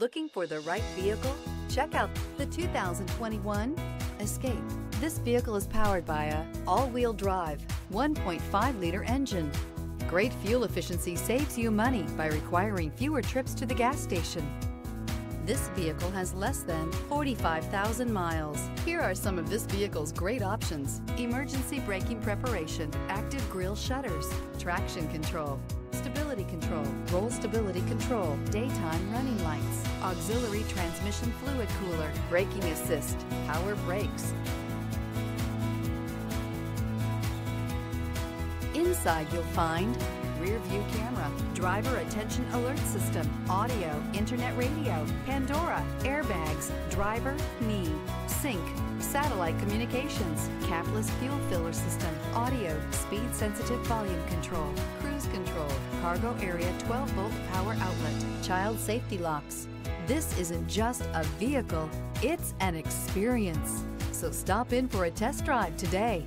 Looking for the right vehicle? Check out the 2021 Escape. This vehicle is powered by a all-wheel drive, 1.5-liter engine. Great fuel efficiency saves you money by requiring fewer trips to the gas station. This vehicle has less than 45,000 miles. Here are some of this vehicle's great options. Emergency braking preparation, active grille shutters, traction control, stability control, roll stability control, daytime running lights, auxiliary transmission fluid cooler, braking assist, power brakes. Inside you'll find rear view camera, driver attention alert system, audio, internet radio, Pandora, airbags, driver, knee, sync, satellite communications, capless fuel filler system, audio, speed sensitive volume control, cruise control, cargo area 12 volt power outlet, child safety locks. This isn't just a vehicle, it's an experience. So stop in for a test drive today.